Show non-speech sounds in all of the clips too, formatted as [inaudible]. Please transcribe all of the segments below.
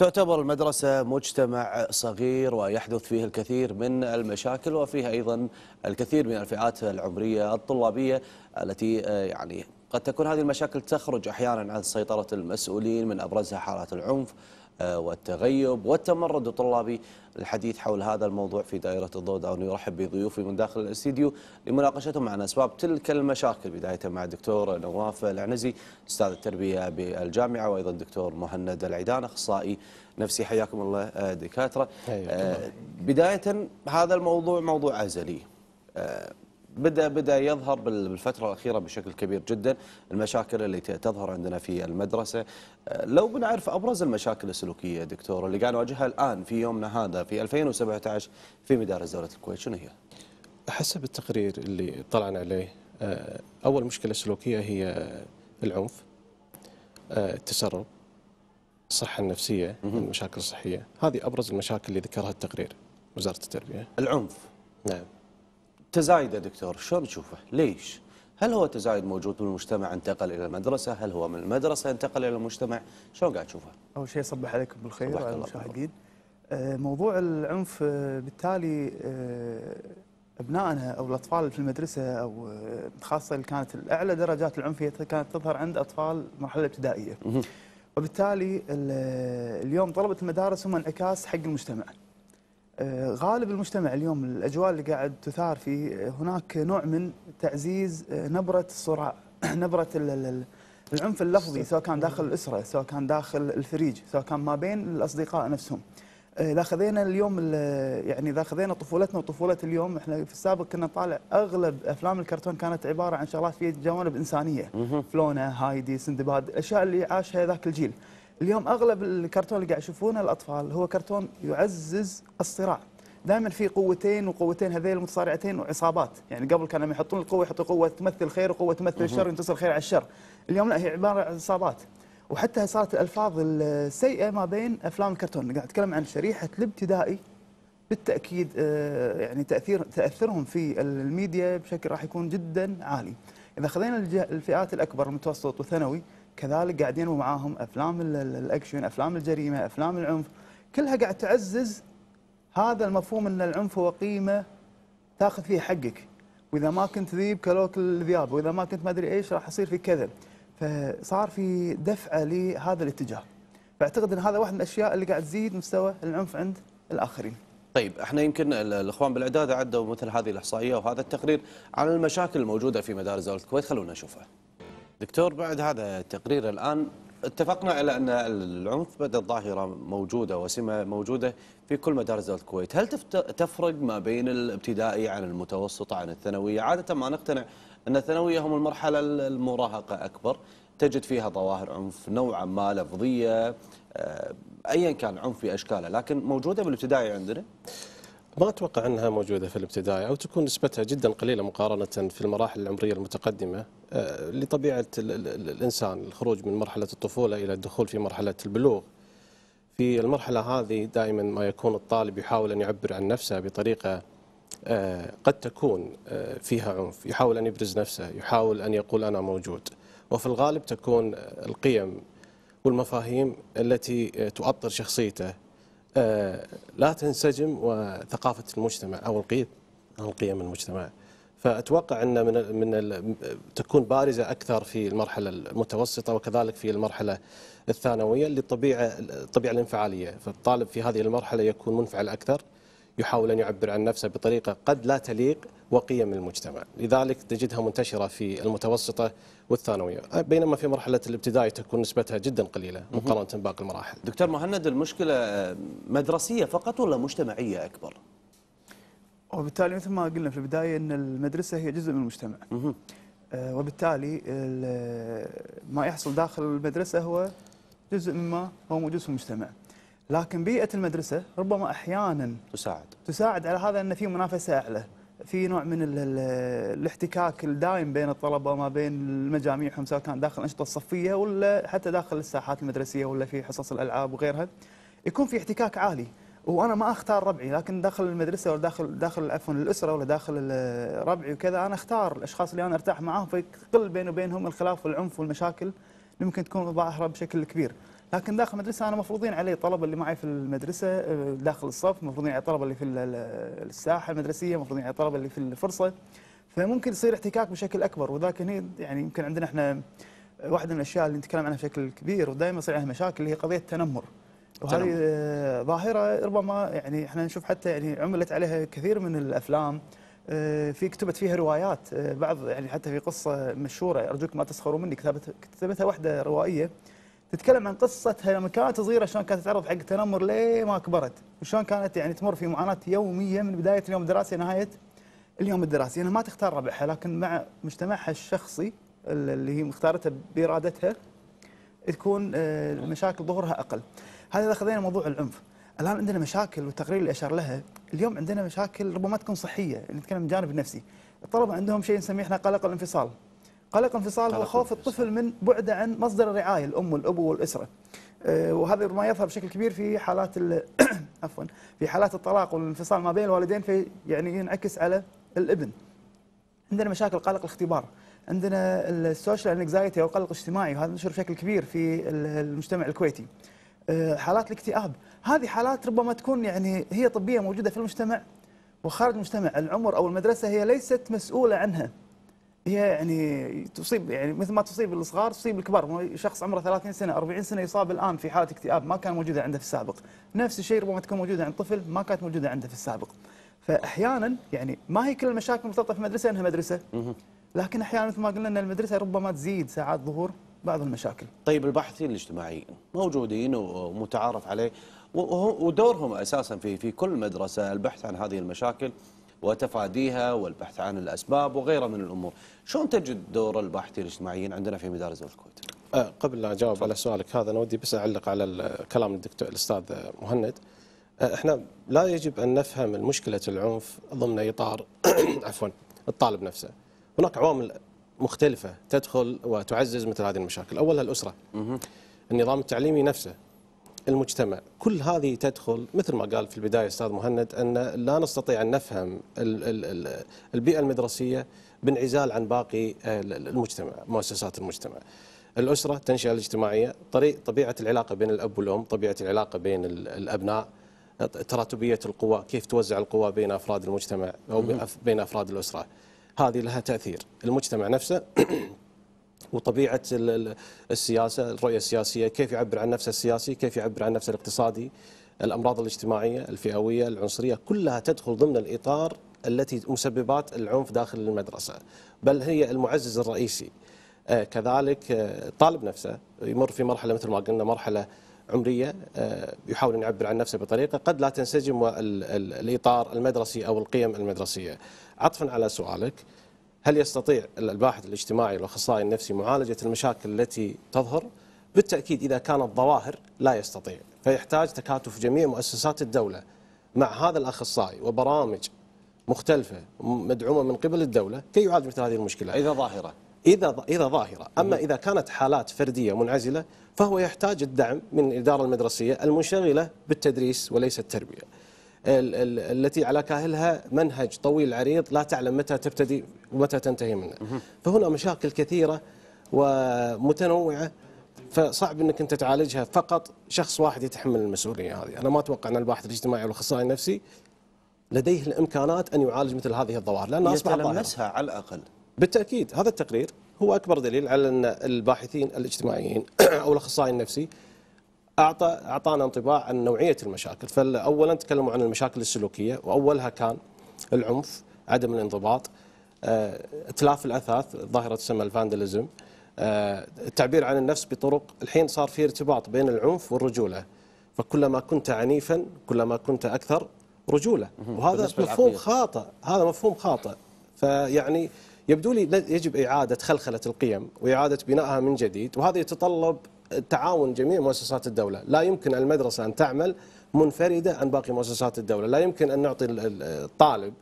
تعتبر المدرسة مجتمع صغير ويحدث فيه الكثير من المشاكل وفيها أيضا الكثير من الفئات العمرية الطلابية التي آه، يعني قد تكون هذه المشاكل تخرج أحيانا عن سيطرة المسؤولين من أبرزها حالات العنف والتغيب والتمرد الطلابي الحديث حول هذا الموضوع في دائرة الضوء دعوني أرحب بضيوفي من داخل الاستديو لمناقشتهم عن أسباب تلك المشاكل بداية مع الدكتور نواف العنزي أستاذ التربية بالجامعة وأيضا الدكتور مهند العيدان أخصائي نفسي. حياكم الله آه، دكاترة. آه، بداية هذا الموضوع موضوع أزلي. بدا بدأ يظهر بالفترة الأخيرة بشكل كبير جدا المشاكل التي تظهر عندنا في المدرسة. آه، لو بنعرف أبرز المشاكل السلوكية دكتور اللي قاعد نواجهها الآن في يومنا هذا في 2017 في مدارس دوله الكويت شنو هي؟ حسب التقرير اللي طلعنا عليه آه، أول مشكلة سلوكية هي العنف آه، التسرب الصحة النفسية المشاكل الصحية. هذه أبرز المشاكل اللي ذكرها التقرير وزارة التربية. العنف. نعم. تزايد يا دكتور شلون تشوفه؟ ليش؟ هل هو تزايد موجود بالمجتمع انتقل إلى المدرسة؟ هل هو من المدرسة انتقل إلى المجتمع؟ شلون قاعد تشوفه؟ أول شيء صبح عليكم بالخير وعلى الله المشاهدين. موضوع العنف آه، بالتالي آه، أبنائنا أو الأطفال اللي في المدرسة أو آه، خاصة اللي كانت الأعلى درجات العنف هي كانت تظهر عند أطفال المرحله الابتدائيه. وبالتالي ال- اليوم طلبة المدارس هم انعكاس حق المجتمع. آه، غالب المجتمع اليوم الأجواء اللي قاعد تثار فيه آه، هناك نوع من تعزيز آه، نبرة الصراع [clears throat] ال- العنف اللفظي سواء كان داخل الأسرة سواء كان داخل الفريج سواء كان ما بين الأصدقاء نفسهم. إذا خذينا اليوم ال- يعني إذا خذينا طفولتنا وطفولة اليوم إحنا في السابق كنا نطالع أغلب أفلام الكرتون كانت عبارة عن شغلات فيها جوانب إنسانية. فلونا هايدي سندباد الأشياء اللي عاشها ذاك الجيل. اليوم أغلب الكرتون اللي قاعد يشوفونه الأطفال هو كرتون يعزز الصراع. دائما في قوتين وقوتين هذيل المتصارعتين وعصابات. يعني قبل كانوا لما يحطون القوة يحطوا قوة تمثل الخير وقوة تمثل الشر ينتصر الخير على الشر. اليوم لا هي عبارة عن عصابات. وحتى صارت الألفاظ السيئة ما بين أفلام الكرتون. قاعد أتكلم عن شريحة الابتدائي بالتأكيد آه، يعني تاثير تأثرهم في الميديا بشكل راح يكون جدا عالي. إذا خذينا الفئات الأكبر المتوسط والثانوي كذلك قاعدين ومعاهم أفلام ال- ال- الأكشن، أفلام الجريمة، أفلام العنف، كلها قاعد تعزز هذا المفهوم إن العنف هو قيمة تاخذ فيه حقك. وإذا ما كنت ذيب كلوك الذياب وإذا ما كنت ما أدري إيش راح يصير في كذا. فصار في دفعة لهذا الاتجاه. فأعتقد إن هذا واحد من الأشياء اللي قاعد تزيد مستوى العنف عند الآخرين. طيب إحنا يمكن ال- الإخوان بالإعداد عدوا مثل هذه الإحصائية وهذا التقرير عن المشاكل الموجودة في مدارس الكويت. خلونا نشوفها. دكتور بعد هذا التقرير الآن اتفقنا على أن العنف بدات ظاهره موجودة وسمة موجودة في كل مدارس دوله الكويت، هل تفرق ما بين الابتدائي عن المتوسطه عن الثانوية؟ عادة ما نقتنع أن الثانوية هم المرحلة المراهقة أكبر، تجد فيها ظواهر عنف نوعا ما لفظية آه، ايا كان عنف بأشكاله، لكن موجودة بالابتدائي عندنا؟ ما أتوقع أنها موجودة في الابتدائي أو تكون نسبتها جدا قليلة مقارنة في المراحل العمرية المتقدمة آه، لطبيعة ال- ال- ال- الإنسان الخروج من مرحلة الطفولة إلى الدخول في مرحلة البلوغ. في المرحلة هذه دائما ما يكون الطالب يحاول أن يعبر عن نفسه بطريقة آه، قد تكون آه، فيها عنف، يحاول أن يبرز نفسه، يحاول أن يقول أنا موجود. وفي الغالب تكون القيم والمفاهيم التي تؤطر شخصيته لا تنسجم وثقافة المجتمع أو القيم أو القيم المجتمع. فأتوقع أن من من تكون بارزة أكثر في المرحلة المتوسطة وكذلك في المرحلة الثانوية للطبيعه الطبيعة الانفعالية، فالطالب في هذه المرحلة يكون منفعل أكثر يحاول أن يعبر عن نفسه بطريقة قد لا تليق وقيم المجتمع، لذلك تجدها منتشرة في المتوسطة والثانوية، بينما في مرحلة الابتدائي تكون نسبتها جدا قليلة مقارنة بباقي المراحل. دكتور مهند المشكلة آه، مدرسية فقط ولا مجتمعية أكبر؟ وبالتالي مثل ما قلنا في البداية إن المدرسة هي جزء من المجتمع. آه، وبالتالي ال- ما يحصل داخل المدرسة هو جزء مما هو موجود في المجتمع. لكن بيئة المدرسة ربما أحيانا تساعد. تساعد على هذا ان في منافسة أعلى. في نوع من ال ال الاحتكاك الدائم بين الطلبة وما بين مجاميعهم سواء كان داخل الأنشطة الصفية ولا حتى داخل الساحات المدرسية ولا في حصص الألعاب وغيرها. يكون في احتكاك عالي. وأنا ما أختار ربعي لكن داخل المدرسة ولا داخل داخل عفوا الأسرة ولا داخل ربعي وكذا أنا أختار الأشخاص اللي أنا أرتاح معاهم فيقل بيني وبينهم الخلاف والعنف والمشاكل. اللي ممكن تكون ظاهره بشكل كبير. لكن داخل المدرسة أنا مفروضين علي الطلبه اللي معي في المدرسة آه، داخل الصف مفروضين علي الطلبه اللي في ال- ال- الساحة المدرسية مفروضين علي الطلبه اللي في الفرصة. فممكن يصير احتكاك بشكل أكبر وذاك هني يعني يمكن عندنا إحنا واحدة من الأشياء اللي نتكلم عنها بشكل كبير ودائما يصير عليها مشاكل اللي هي قضية التنمر. وهذه. آه، ظاهرة ربما يعني إحنا نشوف حتى يعني عملت عليها كثير من الأفلام آه، في كتبت فيها روايات بعض يعني حتى في قصة مشهورة أرجوك ما تسخروا مني كتبت كتبتها واحدة روائية. تتكلم عن قصتها لما كانت صغيرة شلون كانت تتعرض حق التنمر ليه ما كبرت وشلون كانت يعني تمر في معاناة يومية من بداية اليوم الدراسي لنهاية اليوم الدراسي انها ما تختار ربعها لكن مع مجتمعها الشخصي اللي هي مختارتها بإرادتها تكون آه، المشاكل ظهورها أقل. هذا إذا خذينا موضوع العنف. الآن عندنا مشاكل والتقرير اللي أشار لها، اليوم عندنا مشاكل ربما تكون صحية، نتكلم من الجانب النفسي. الطلبة عندهم شيء نسميه إحنا قلق الانفصال. قلق الانفصال هو خوف. الطفل من بعده عن مصدر الرعاية الأم والابو والأسرة. آه، وهذا ما يظهر بشكل كبير في حالات ال- [coughs] عفوا في حالات الطلاق والانفصال ما بين الوالدين في يعني ينعكس على الابن. عندنا مشاكل قلق الاختبار عندنا ال social anxiety أو القلق الاجتماعي وهذا منتشر بشكل كبير في ال- المجتمع الكويتي آه، حالات الاكتئاب هذه حالات ربما تكون يعني هي طبية موجودة في المجتمع وخارج المجتمع العمر أو المدرسة هي ليست مسؤولة عنها هي يعني تصيب يعني مثل ما تصيب الصغار تصيب الكبار. شخص عمره 30 سنة 40 سنة يصاب الآن في حالة اكتئاب ما كان موجودة عنده في السابق. نفس الشيء ربما تكون موجودة عند طفل ما كانت موجودة عنده في السابق. فأحيانا يعني ما هي كل المشاكل مرتبطة في المدرسة إنها مدرسة. لكن أحيانا مثل ما قلنا إن المدرسة ربما تزيد ساعات ظهور بعض المشاكل. طيب الباحثين الاجتماعيين موجودين ومتعارف عليه ودورهم أساسا في في كل مدرسة البحث عن هذه المشاكل. وتفاديها والبحث عن الأسباب وغيرها من الأمور، شلون تجد دور الباحثين الاجتماعيين عندنا في مدارس الكويت؟ آه، قبل لا أجاوب على سؤالك هذا أنا ودي بس أعلق على كلام الدكتور الأستاذ مهند. آه، إحنا لا يجب أن نفهم مشكله العنف ضمن إطار [coughs] عفوا الطالب نفسه. هناك عوامل مختلفة تدخل وتعزز مثل هذه المشاكل. أولها الأسرة. النظام التعليمي نفسه. المجتمع. كل هذه تدخل مثل ما قال في البداية أستاذ مهند أن لا نستطيع أن نفهم ال- ال- ال- البيئة المدرسية بانعزال عن باقي ال- المجتمع مؤسسات المجتمع. الأسرة التنشئه الاجتماعية طريق طبيعة العلاقة بين الأب والأم طبيعة العلاقة بين ال- الأبناء تراتبية القوى كيف توزع القوى بين أفراد المجتمع أو بين أفراد الأسرة. هذه لها تأثير. المجتمع نفسه وطبيعة ال- ال- السياسة، الرؤية السياسية، كيف يعبر عن نفسه السياسي، كيف يعبر عن نفسه الاقتصادي، الأمراض الاجتماعية، الفئوية، العنصرية، كلها تدخل ضمن الإطار التي مسببات العنف داخل المدرسة، بل هي المعزز الرئيسي. آه، كذلك آه، الطالب نفسه يمر في مرحلة مثل ما قلنا مرحلة عمرية آه، يحاول أن يعبر عن نفسه بطريقة قد لا تنسجم ال- ال- الإطار المدرسي أو القيم المدرسية. عطفا على سؤالك هل يستطيع الباحث الاجتماعي والأخصائي النفسي معالجة المشاكل التي تظهر؟ بالتأكيد إذا كانت ظواهر لا يستطيع، فيحتاج تكاتف جميع مؤسسات الدولة مع هذا الأخصائي وبرامج مختلفة مدعومة من قبل الدولة كي يعالج مثل هذه المشكلة. إذا ظاهرة إذا إذا ظاهرة، أما إذا كانت حالات فردية منعزلة فهو يحتاج الدعم من الإدارة المدرسية المنشغلة بالتدريس وليس التربية. ال- ال- التي على كاهلها منهج طويل عريض لا تعلم متى تبتدي ومتى تنتهي منه. فهنا مشاكل كثيرة ومتنوعة فصعب إنك أنت تعالجها فقط شخص واحد يتحمل المسؤولية هذه، أنا ما أتوقع أن الباحث الاجتماعي والأخصائي النفسي لديه الإمكانات أن يعالج مثل هذه الظواهر لأنها أصبحت ظاهرة. يتلمسها على الأقل بالتأكيد هذا التقرير هو أكبر دليل على أن الباحثين الاجتماعيين [clears throat] أو الأخصائي النفسي اعطى أعطانا انطباع عن نوعية المشاكل، فاولا تكلموا عن المشاكل السلوكية وأولها كان العنف، عدم الانضباط، آه، اتلاف الأثاث، ظاهرة تسمى الفانداليزم، آه، التعبير عن النفس بطرق الحين صار في ارتباط بين العنف والرجولة، فكلما كنت عنيفا كلما كنت أكثر رجولة، وهذا مفهوم. خاطئ، هذا مفهوم خاطئ، فيعني يبدو لي يجب إعادة خلخلة القيم وإعادة بنائها من جديد وهذا يتطلب تعاون جميع مؤسسات الدولة. لا يمكن المدرسة أن تعمل منفردة عن باقي مؤسسات الدولة. لا يمكن أن نعطي ال- ال- الطالب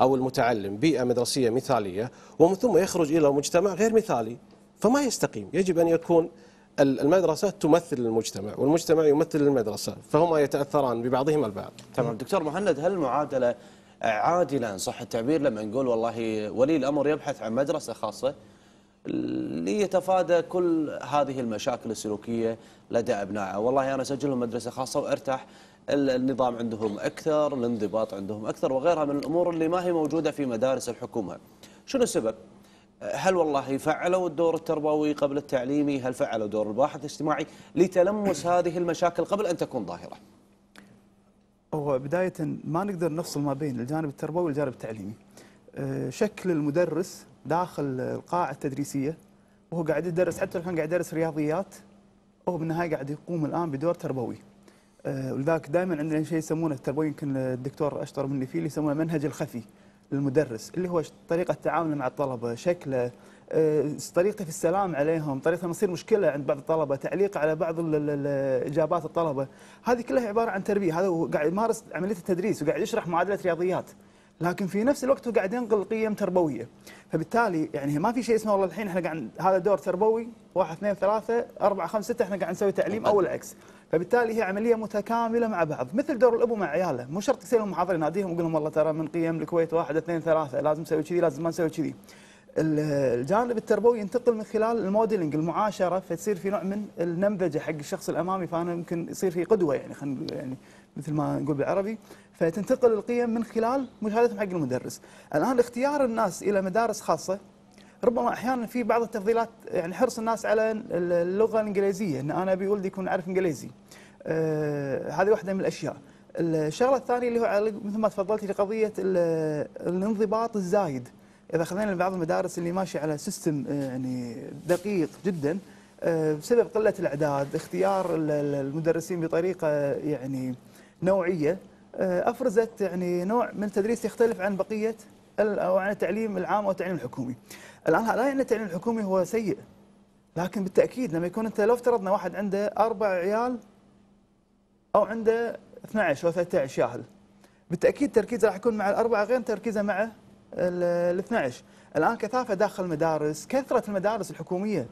أو المتعلم بيئة مدرسية مثالية ومن ثم يخرج إلى مجتمع غير مثالي فما يستقيم. يجب أن يكون ال- المدرسة تمثل المجتمع والمجتمع يمثل المدرسة فهما يتأثران ببعضهما البعض. تمام. دكتور مهند هل المعادلة عادلة؟ إن صح التعبير لما نقول والله ولي الأمر يبحث عن مدرسة خاصة؟ ليتفادى كل هذه المشاكل السلوكية لدى أبنائه، والله أنا اسجلهم مدرسة خاصة وأرتاح ال- النظام عندهم أكثر، الانضباط عندهم أكثر وغيرها من الأمور اللي ما هي موجودة في مدارس الحكومة. شنو السبب؟ هل والله فعلوا الدور التربوي قبل التعليمي؟ هل فعلوا دور الباحث الاجتماعي لتلمس هذه المشاكل قبل أن تكون ظاهرة؟ هو بداية ما نقدر نفصل ما بين الجانب التربوي والجانب التعليمي. آه، شكل المدرس داخل القاعة التدريسية وهو قاعد يدرس حتى لو كان قاعد يدرس رياضيات هو بالنهاية قاعد يقوم الآن بدور تربوي. آه، ولذلك دائما عندنا شيء يسمونه التربوي يمكن الدكتور أشطر مني فيه اللي يسمونه المنهج الخفي للمدرس اللي هو طريقة تعامله مع الطلبة، شكله، آه، طريقته في السلام عليهم، طريقته لما تصير مشكلة عند بعض الطلبة، تعليق على بعض ال- ال- ال- إجابات الطلبة، هذه كلها عبارة عن تربية، هذا قاعد يمارس عملية التدريس وقاعد يشرح معادلة رياضيات. لكن في نفس الوقت هو قاعد ينقل قيم تربوية. فبالتالي يعني ما في شيء اسمه والله الحين إحنا قاعد هذا دور تربوي واحد اثنين ثلاثة أربعة خمسة ستة إحنا قاعد نسوي تعليم أو العكس فبالتالي هي عملية متكاملة مع بعض. مثل دور الأبو مع عياله. مو شرط يصير لهم محاضره يناديهم ويقول لهم والله ترى من قيم الكويت واحد اثنين ثلاثة. لازم نسوي كذي لازم ما نسوي كذي. ال- الجانب التربوي ينتقل من خلال الموديلنج المعاشرة. فتصير في نوع من النمذجة حق الشخص الأمامي. فأنا يمكن يصير في قدوة يعني خلينا يعني. مثل ما نقول بالعربي فتنتقل القيم من خلال مشاهدتهم حق المدرس. الآن اختيار الناس إلى مدارس خاصة ربما أحيانا في بعض التفضيلات يعني حرص الناس على اللغة الإنجليزية إن أنا أبي ولدي يكون يعرف إنجليزي. آه هذه واحدة من الأشياء. الشغلة الثانية اللي هو مثل ما تفضلتي لقضيه ال- الانضباط الزايد. إذا أخذنا بعض المدارس اللي ماشية على سيستم آه، يعني دقيق جدا آه، بسبب قلة الأعداد، اختيار ال- ال- المدرسين بطريقة يعني نوعية آه، أفرزت يعني نوع من التدريس يختلف عن بقية أو عن التعليم العام أو التعليم الحكومي. الآن لا يعني التعليم الحكومي هو سيء لكن بالتأكيد لما يكون أنت لو افترضنا واحد عنده أربع عيال أو عنده 12 أو 13 ياهل بالتأكيد تركيزه راح يكون مع الأربعة غير تركيزه مع ال 12 الآن كثافة داخل المدارس كثرة المدارس الحكومية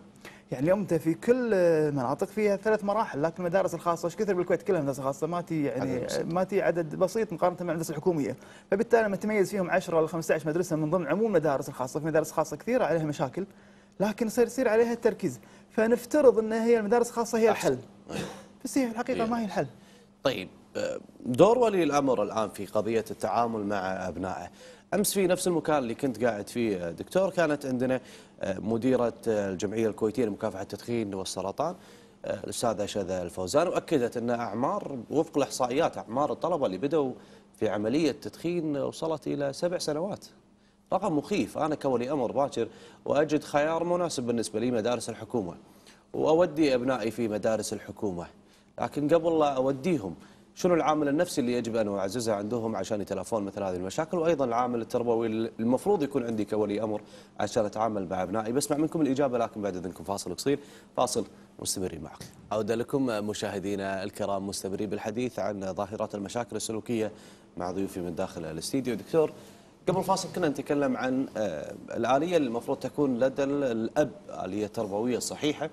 يعني اليوم انت في كل مناطق فيها ثلاث مراحل لكن المدارس الخاصة إيش كثر بالكويت؟ كلها مدارس خاصة ما تي يعني. ما تي عدد بسيط مقارنة مع المدارس الحكومية. فبالتالي لما تميز فيهم 10 ولا 15 مدرسة من ضمن عموم المدارس الخاصة في مدارس خاصة كثيرة عليها مشاكل لكن يصير يصير عليها التركيز. فنفترض إن هي المدارس الخاصة هي الحل. بس هي في الحقيقة ما هي الحل. طيب آه، دور ولي الأمر الآن في قضية التعامل مع أبنائه. أمس في نفس المكان اللي كنت قاعد فيه آه، دكتور كانت عندنا مديرة آه، الجمعية الكويتية لمكافحة التدخين والسرطان آه، الأستاذة شذا الفوزان وأكدت أن أعمار وفق الإحصائيات أعمار الطلبة اللي بدوا في عملية التدخين وصلت إلى سبع سنوات. رقم مخيف أنا كولي أمر باكر وأجد خيار مناسب بالنسبة لي مدارس الحكومة وأودي أبنائي في مدارس الحكومة. لكن قبل لا أوديهم شنو العامل النفسي اللي يجب أن أعززه عندهم عشان يتلافون مثل هذه المشاكل؟ وأيضا العامل التربوي المفروض يكون عندي كولي أمر عشان أتعامل مع أبنائي. بسمع منكم الإجابة لكن بعد إذنكم فاصل قصير. فاصل مستمرين معكم. عوده لكم مشاهدينا الكرام مستمرين بالحديث عن ظاهرات المشاكل السلوكية مع ضيوفي من داخل الاستديو. دكتور قبل فاصل كنا نتكلم عن آه، الآلية اللي المفروض تكون لدى ال- الأب آلية تربوية صحيحة.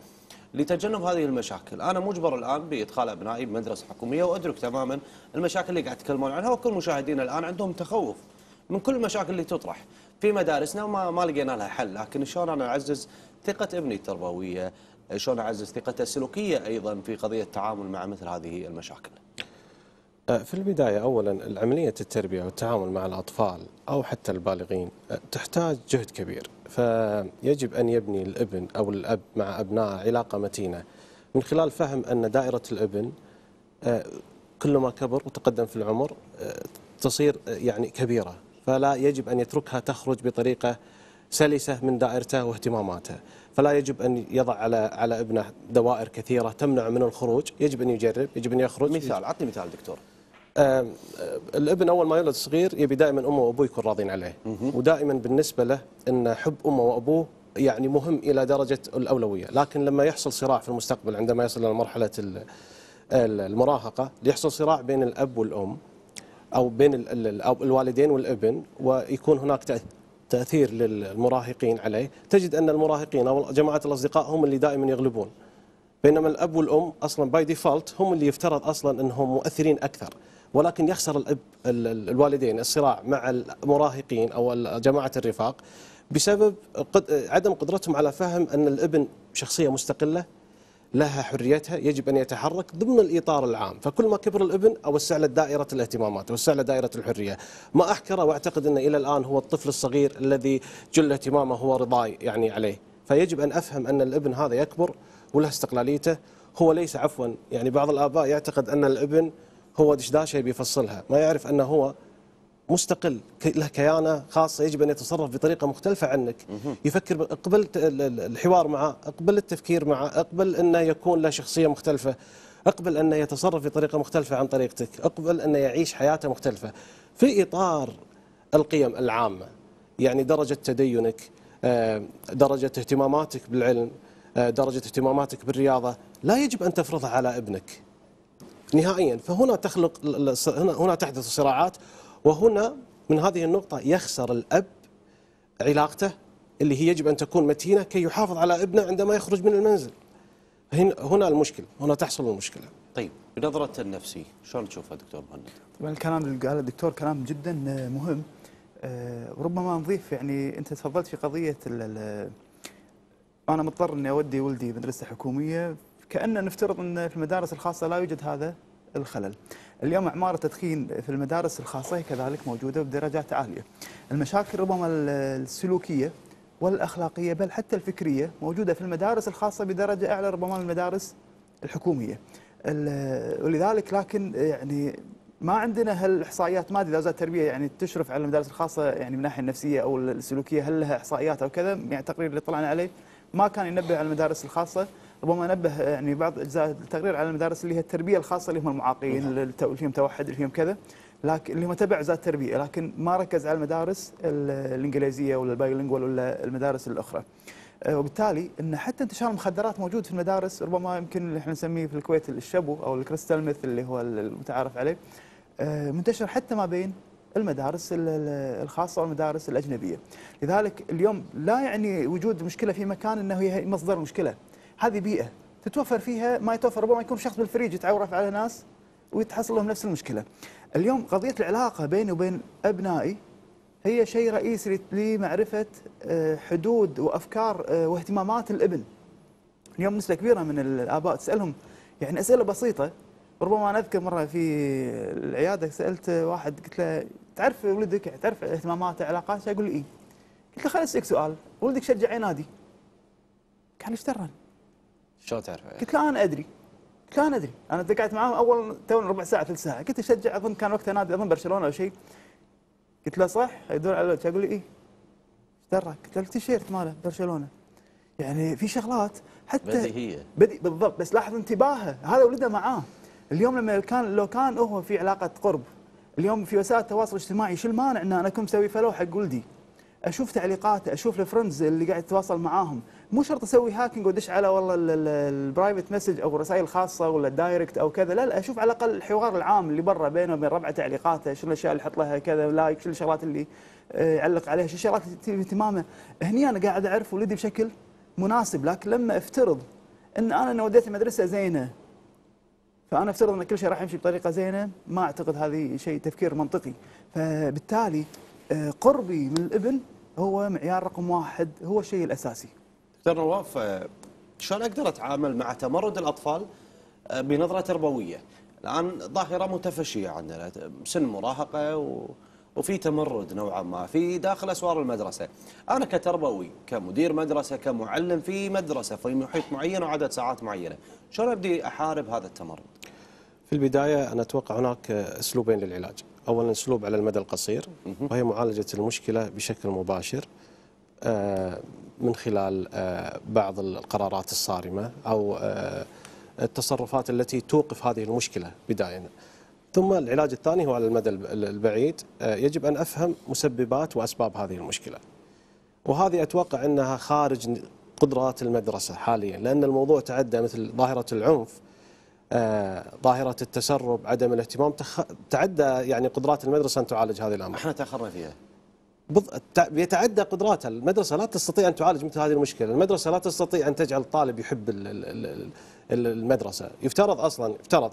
لتجنب هذه المشاكل. أنا مجبر الآن بإدخال أبنائي بمدرسة حكومية وأدرك تماما المشاكل اللي قاعد تتكلمون عنها وكل مشاهدينا الآن عندهم تخوف من كل المشاكل اللي تطرح في مدارسنا وما ما لقينا لها حل. لكن شلون أنا أعزز ثقة ابني التربوية؟ شلون أعزز ثقته السلوكية أيضا في قضية التعامل مع مثل هذه المشاكل؟ في البداية أولا العملية التربية والتعامل مع الأطفال أو حتى البالغين آه، تحتاج جهد كبير. فيجب أن يبني الابن أو الأب مع أبنائه علاقة متينة. من خلال فهم أن دائرة الابن آه، كلما كبر وتقدم في العمر تصير يعني كبيرة. فلا يجب أن يتركها تخرج بطريقة سلسة من دائرته واهتماماته. فلا يجب أن يضع على على ابنه دوائر كثيرة تمنع من الخروج. يجب أن يجرب يجب أن يخرج. مثال عطني مثال دكتور. الابن أول ما يولد صغير يبي دائما أمه وأبوه يكون راضين عليه. ودائما بالنسبة له إن حب أمه وأبوه يعني مهم إلى درجة الأولوية. لكن لما يحصل صراع في المستقبل عندما يصل إلى مرحلة ال- ال- المراهقة يحصل صراع بين الأب والأم أو بين الوالدين والابن ويكون هناك تأثير للمراهقين عليه. تجد أن المراهقين أو جماعة الأصدقاء هم اللي دائما يغلبون. بينما الأب والأم أصلا by default هم اللي يفترض أصلا إنهم مؤثرين أكثر. ولكن يخسر الاب ال- ال- الوالدين الصراع مع المراهقين أو ال- جماعة الرفاق بسبب عدم قدرتهم على فهم أن الإبن شخصية مستقلة لها حريتها يجب أن يتحرك ضمن الإطار العام، فكل ما كبر الإبن أوسع له دائرة الاهتمامات، أوسع له دائرة الحرية، ما أحكره وأعتقد انه إلى الآن هو الطفل الصغير الذي جل اهتمامه هو رضاي يعني عليه، فيجب أن أفهم أن الإبن هذا يكبر وله استقلاليته، هو ليس عفوا. يعني بعض الآباء يعتقد أن الإبن هو دشداشه بيفصلها، ما يعرف أنه هو مستقل له كيانة خاصة يجب أن يتصرف بطريقة مختلفة عنك. يفكر اقبل الحوار معه اقبل التفكير معه اقبل انه يكون له شخصية مختلفة. اقبل انه يتصرف بطريقة مختلفة عن طريقتك. اقبل انه يعيش حياته مختلفة. في إطار القيم العامة يعني درجة تدينك آه، درجة اهتماماتك بالعلم آه، درجة اهتماماتك بالرياضة لا يجب أن تفرضها على ابنك. نهائيا. فهنا تخلق هنا هنا تحدث صراعات وهنا من هذه النقطة يخسر الأب علاقته اللي هي يجب أن تكون متينة كي يحافظ على ابنه عندما يخرج من المنزل. هنا هنا المشكلة هنا تحصل المشكلة. طيب بنظرة النفسي شلون تشوفها دكتور مهند؟ طبعا الكلام اللي قاله الدكتور كلام جدا مهم. آه، وربما نضيف يعني أنت تفضلت في قضية أنا مضطر إني أودي ولدي مدرسة حكومية. كأن نفترض أن في المدارس الخاصة لا يوجد هذا الخلل. اليوم أعمار التدخين في المدارس الخاصة هي كذلك موجودة بدرجات عالية. المشاكل ربما ال- السلوكية والأخلاقية بل حتى الفكرية موجودة في المدارس الخاصة بدرجة أعلى ربما من المدارس الحكومية. ال- ولذلك لكن يعني ما عندنا هالإحصائيات ما أدري إذا وزارة التربية يعني تشرف على المدارس الخاصة يعني من الناحية النفسية أو السلوكية هل لها إحصائيات أو كذا يعني التقرير اللي طلعنا عليه ما كان ينبه على المدارس الخاصة ربما نبه يعني بعض أجزاء التقرير على المدارس اللي هي التربية الخاصة اللي هم المعاقين اللي تو- اللي فيهم توحد اللي فيهم كذا لكن اللي هم تبع وزاره التربية لكن ما ركز على المدارس ال- الإنجليزية ولا ال bilingual ولا المدارس الأخرى. آه، وبالتالي إن حتى انتشار المخدرات موجود في المدارس ربما يمكن اللي إحنا نسميه في الكويت الشبو أو ال crystal meth اللي هو المتعارف عليه آه، منتشر حتى ما بين المدارس ال- ال- الخاصة والمدارس الأجنبية. لذلك اليوم لا يعني وجود مشكلة في مكان إنه هي مصدر المشكلة. هذه بيئة تتوفر فيها ما يتوفر ربما يكون شخص بالفريج يتعرف على ناس ويتحصل لهم نفس المشكلة. اليوم قضية العلاقة بيني وبين أبنائي هي شيء رئيسي لمعرفة آه، حدود وأفكار آه، واهتمامات الابن. اليوم نسبة كبيرة من الآباء تسألهم يعني أسئلة بسيطة ربما أنا أذكر مرة في العيادة سألت واحد قلت له تعرف ولدك تعرف اهتماماته علاقاته يقول لي اي قلت له خليني أسألك سؤال ولدك شجع اي نادي؟ إيش دراني؟ شلون تعرف؟ قلت له أنا أدري. قلت له أنا أدري. أنا قعدت معاه أول تو ربع ساعة ثلث ساعة. قلت يشجع أظن كان وقتها نادي أظن برشلونة أو شيء. قلت له صح. يدور على الوجه. يقول لي اي إيش دراك؟ قلت له التيشيرت ماله برشلونة. يعني في شغلات حتى بديهية. بدي بالضبط. بس لاحظ انتباهه. هذا ولده معاه. اليوم لما كان لو كان هو في علاقة قرب اليوم في وسائل التواصل الاجتماعي شو المانع إن أنا كنت مسوي follow حق ولدي أشوف تعليقاته أشوف ال friends اللي قاعد يتواصل معاهم. مو شرط أسوي hacking وأدش على والله ال private message أو الرسائل الخاصه ولا ال direct أو كذا. لا لا أشوف على الأقل الحوار العام اللي برا بينه وبين ربعه تعليقاته شو الأشياء اللي يحط لها كذا like شو الشغلات اللي آه، يعلق عليها شو الشغلات اللي تثير اهتمامه. هني أنا قاعد أعرف ولدي بشكل مناسب لكن لما أفترض إن أنا إن وديت مدرسه زينة فأنا أفترض إن كل شيء راح يمشي بطريقة زينة ما أعتقد هذه شيء تفكير منطقي. فبالتالي آه، قربي من الابن هو معيار رقم واحد هو الشيء الأساسي. دكتور نواف آه، شلون أقدر أتعامل مع تمرد الأطفال آه، بنظرة تربوية؟ الآن ظاهرة متفشية عندنا سن مراهقة و وفي تمرد نوعا ما في داخل أسوار المدرسة. أنا كتربوي كمدير مدرسة كمعلم في مدرسة في محيط معين وعدد ساعات معينة، شلون أبدي أحارب هذا التمرد؟ في البداية أنا أتوقع هناك أسلوبين للعلاج أولا أسلوب على المدى القصير وهي معالجة المشكلة بشكل مباشر آه، من خلال آه، بعض القرارات الصارمة أو آه، التصرفات التي توقف هذه المشكلة بداية ثم العلاج الثاني هو على المدى الب- البعيد آه، يجب أن أفهم مسببات وأسباب هذه المشكلة وهذه أتوقع أنها خارج قدرات المدرسة حاليا لأن الموضوع تعدى مثل ظاهرة العنف ظاهرة التسرب عدم الاهتمام. تعدى يعني قدرات المدرسة أن تعالج هذه الأمر إحنا تأخرنا فيها. يتعدى قدراتها المدرسة لا تستطيع أن تعالج مثل هذه المشكلة. المدرسة لا تستطيع أن تجعل الطالب يحب ال- ال- ال- ال- المدرسة. يفترض أصلا يفترض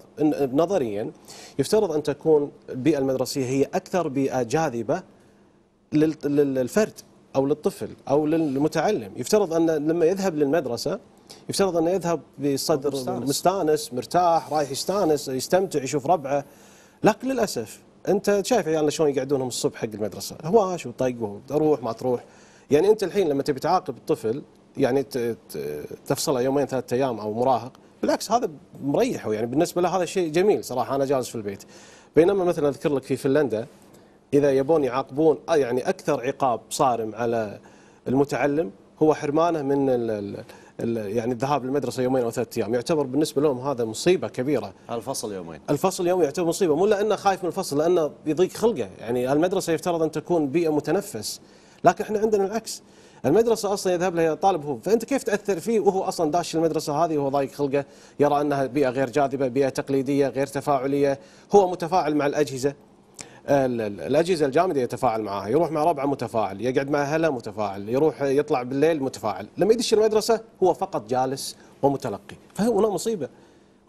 نظريا يفترض أن تكون البيئة المدرسية هي أكثر بيئة جاذبة لل- لل- للفرد أو للطفل أو للمتعلم. يفترض أن لما يذهب للمدرسة يفترض أنه يذهب بصدر مستأنس. مستأنس مرتاح رايح يستأنس يستمتع يشوف ربعه. لكن للأسف انت شايف عيالنا شلون يقعدونهم الصبح حق المدرسة؟ هواش وطق أروح ما تروح. يعني انت الحين لما تبي تعاقب الطفل يعني تفصله يومين ثلاثة أيام أو مراهق بالعكس هذا مريحه يعني بالنسبة له هذا شيء جميل صراحة أنا جالس في البيت. بينما مثلا أذكر لك في فنلندا إذا يبون يعاقبون آه يعني أكثر عقاب صارم على المتعلم هو حرمانه من يعني الذهاب للمدرسة يومين أو ثلاثة أيام. يعتبر بالنسبة لهم هذا مصيبة كبيرة. الفصل يومين. الفصل يومي يعتبر مصيبة. مو لأنه خايف من الفصل لأنه يضيق خلقه. يعني المدرسة يفترض أن تكون بيئة متنفس. لكن إحنا عندنا العكس. المدرسة أصلا يذهب لها طالب هو. فأنت كيف تأثر فيه وهو أصلا داش المدرسة هذه وهو ضايق خلقه؟ يرى أنها بيئة غير جاذبة بيئة تقليدية غير تفاعلية. هو متفاعل مع الأجهزة. ال- ال- الأجهزة الجامدة يتفاعل معها يروح مع ربعة متفاعل يقعد مع اهله متفاعل يروح يطلع بالليل متفاعل. لما يدش المدرسة هو فقط جالس ومتلقي فهو هنا مصيبة.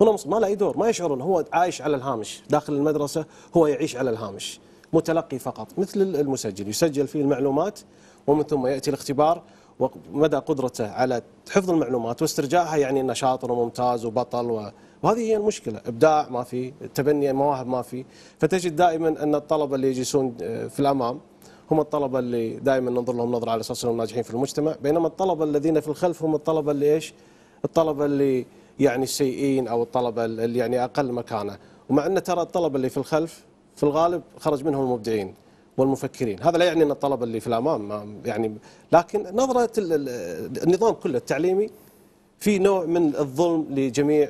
هنا مص- ما له أي دور ما يشعر انه هو عايش على الهامش داخل المدرسة هو يعيش على الهامش متلقي فقط مثل المسجل يسجل فيه المعلومات ومن ثم يأتي الاختبار ومدى قدرته على حفظ المعلومات واسترجاعها يعني انه شاطر وممتاز وبطل. وهذه هي المشكلة. إبداع ما في تبني مواهب ما في. فتجد دائما أن الطلبة اللي يجلسون آه، في الأمام هم الطلبة اللي دائما ننظر لهم نظرة على أساس أنهم ناجحين في المجتمع بينما الطلبة الذين في الخلف هم الطلبة اللي إيش؟ الطلبة اللي يعني السيئين أو الطلبة اللي يعني أقل مكانة. ومع أن ترى الطلبة اللي في الخلف في الغالب خرج منهم المبدعين. والمفكرين. هذا لا يعني إن الطلبه اللي في الأمام ما- يعني لكن ال- النظام كله التعليمي في نوع من الظلم لجميع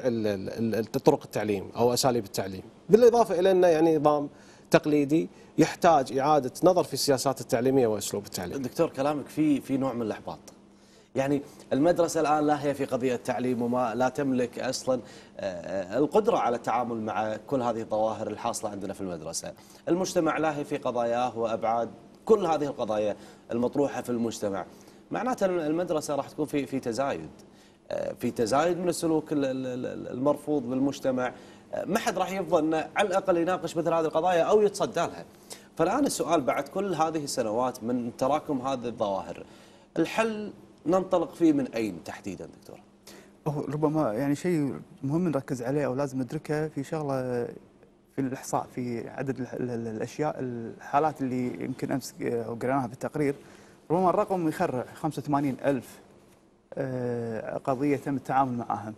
طرق التعليم أو أساليب التعليم. بالإضافة إلى إنه يعني نظام تقليدي يحتاج إعادة نظر في السياسات التعليمية وأسلوب التعليم. دكتور كلامك فيه في نوع من الإحباط. يعني المدرسة الآن لا هي في قضية تعليم وما لا تملك أصلا آه، القدرة على التعامل مع كل هذه الظواهر الحاصلة عندنا في المدرسة. المجتمع لا هي في قضاياه وأبعاد كل هذه القضايا المطروحة في المجتمع. معناته المدرسة راح تكون في في تزايد آه، في تزايد من السلوك ال- ال- ال- المرفوض بالمجتمع. آه، ما حد راح يفضل على الأقل يناقش مثل هذه القضايا أو يتصدى لها. فالآن السؤال بعد كل هذه السنوات من تراكم هذه الظواهر الحل ننطلق فيه من أين تحديدا دكتور؟ هو ربما يعني شيء مهم نركز عليه أو لازم ندركه في شغلة في الإحصاء في عدد ال- ال- ال- الأشياء الحالات اللي يمكن أمس أو قريناها في التقرير. ربما الرقم يخرع 85 ألف آه، قضية تم التعامل معها.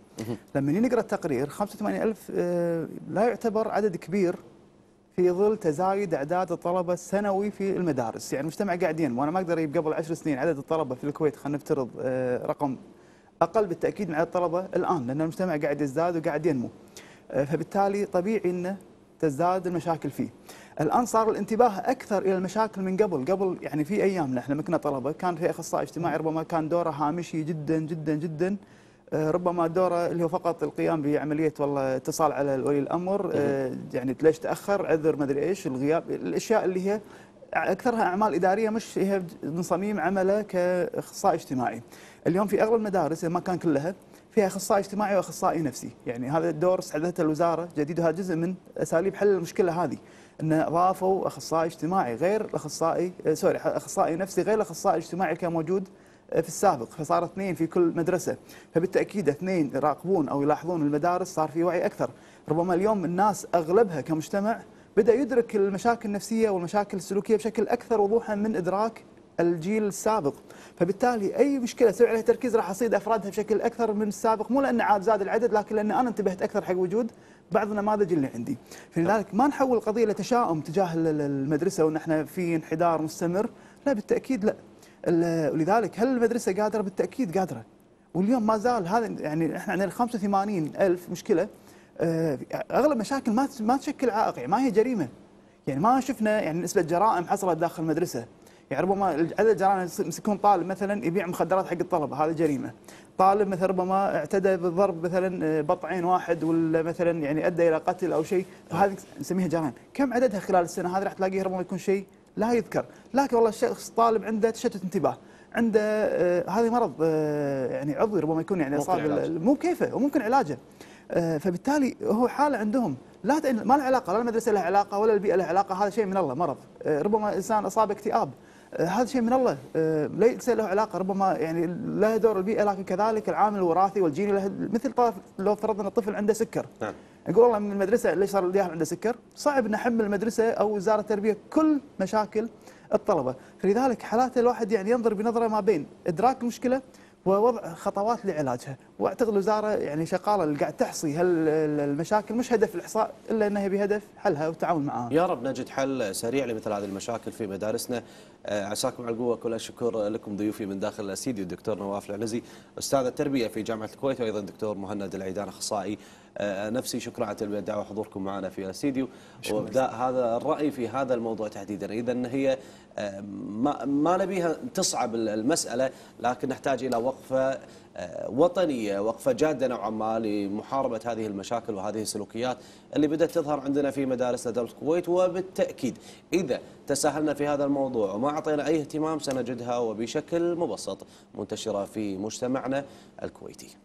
لما نقرأ التقرير 85 ألف آه، لا يعتبر عدد كبير. في ظل تزايد أعداد الطلبة السنوي في المدارس، يعني المجتمع قاعد ينمو، وأنا ما أقدر أجيب قبل عشر سنين عدد الطلبة في الكويت خلينا نفترض آه، رقم أقل بالتأكيد من عدد الطلبة الآن لأن المجتمع قاعد يزداد وقاعد ينمو. آه، فبالتالي طبيعي انه تزداد المشاكل فيه. الآن صار الانتباه أكثر إلى المشاكل من قبل، قبل يعني في ايامنا إحنا لما كنا طلبة كان في أخصائي اجتماعي ربما كان دوره هامشي جدا جدا جدا ربما دوره اللي هو فقط القيام بعملية والله اتصال على ولي الأمر آه، يعني ليش تأخر عذر ما أدري إيش الغياب الأشياء اللي هي أكثرها أعمال إدارية مش هي من صميم عمله كأخصائي اجتماعي. اليوم في أغلب المدارس ما كان كلها فيها أخصائي اجتماعي وأخصائي نفسي، يعني هذا الدور استحدثته الوزارة جديد وهذا جزء من أساليب حل المشكلة هذه. إن أضافوا أخصائي اجتماعي غير الأخصائي آه، سوري أخصائي نفسي غير الأخصائي الاجتماعي كان موجود في السابق فصار اثنين في كل مدرسة. فبالتأكيد اثنين يراقبون أو يلاحظون المدارس صار في وعي أكثر. ربما اليوم الناس أغلبها كمجتمع بدأ يدرك المشاكل النفسية والمشاكل السلوكية بشكل أكثر وضوحا من إدراك الجيل السابق. فبالتالي أي مشكلة سوي عليها تركيز راح أصيد أفرادها بشكل أكثر من السابق. مو لأن عاد زاد العدد لكن لأن أنا انتبهت أكثر حق وجود بعض النماذج اللي عندي. فلذلك ما نحول القضية لتشاؤم تجاه ال- ال- المدرسة وأن إحنا في انحدار مستمر. لا بالتأكيد لا. ولذلك هل المدرسة قادرة؟ بالتأكيد قادرة. واليوم ما زال هذا يعني إحنا عندنا 85 ألف مشكلة. آه، أغلب مشاكل ما ما تشكل عائق يعني ما هي جريمة. يعني ما شفنا يعني نسبة جرائم حصلت داخل المدرسة. يعني ربما عدد الجرائم يكون طالب مثلا يبيع مخدرات حق الطلبة هذه جريمة. طالب مثلا ربما اعتدى بالضرب مثلا آه، بطعين واحد ولا مثلا يعني أدى إلى قتل أو شيء. فهذه نسميها جرائم. كم عددها خلال السنة هذه راح تلاقيها ربما يكون شيء لا يذكر. لكن والله الشخص طالب عنده تشتت انتباه. عنده آه، هذه مرض آه، يعني عضوي ربما يكون يعني أصاب. ال- مو كيفه وممكن علاجه. آه، فبالتالي هو حاله عندهم. لا ما له علاقة لا المدرسة لها علاقة ولا البيئة لها علاقة هذا شيء من الله مرض. آه، ربما إنسان أصاب اكتئاب آه، هذا شيء من الله. آه، ليس له علاقة ربما يعني له دور البيئة لكن كذلك العامل الوراثي والجيني له مثل طرف لو فرضنا الطفل عنده سكر. نعم. يقول والله من المدرسة ليش صار الياهل عنده سكر؟ صعب نحمل المدرسة أو وزارة التربية كل مشاكل الطلبة، فلذلك حالات الواحد يعني ينظر بنظرة ما بين إدراك المشكلة ووضع خطوات لعلاجها، واعتقد الوزارة يعني شغالة اللي قاعد تحصي هالمشاكل مش هدف الإحصاء إلا إنها بهدف حلها والتعاون معها. يا رب نجد حل سريع لمثل هذه المشاكل في مدارسنا آه، عساكم على القوة كل الشكر لكم ضيوفي من داخل الاستديو الدكتور نواف العنزي أستاذ التربية في جامعة الكويت وأيضا دكتور مهند العيدان أخصائي نفسي. شكرا على تلبية الدعوة. وحضوركم معنا في الاستديو وابداء هذا الرأي في هذا الموضوع تحديدا. اذا هي آه، ما ما نبيها تصعب المسألة لكن نحتاج إلى وقفة آه، وطنية وقفة جادة نوعا ما لمحاربة هذه المشاكل وهذه السلوكيات اللي بدأت تظهر عندنا في مدارسنا دولة الكويت. وبالتأكيد إذا تساهلنا في هذا الموضوع وما أعطينا أي اهتمام سنجدها وبشكل مبسط منتشرة في مجتمعنا الكويتي.